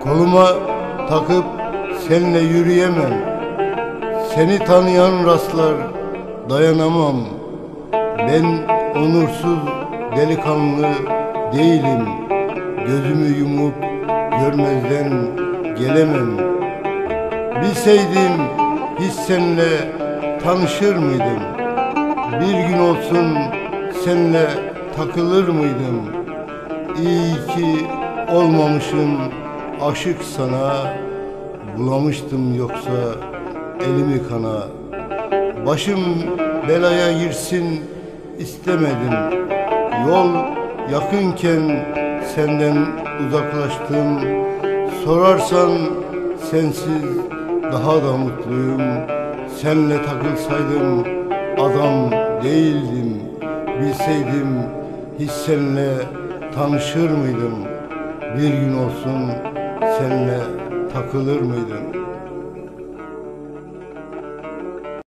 Koluma takıp seninle yürüyemem. Seni tanıyan rastlar dayanamam. Ben onursuz delikanlı değilim. Gözümü yumup görmezden gelemem. Bilseydim hiç seninle tanışır mıydım Bir gün olsun seninle takılır mıydım? İyi ki olmamışım aşık sana. Bulamıştım yoksa elimi kana. Başım belaya girsin istemedim. Yol yakınken senden uzaklaştım. Sorarsan sensiz daha da mutluyum Senle takılsaydım adam değildim Bilseydim hiç seninle tanışır mıydım? Bir gün olsun seninle takılır mıydım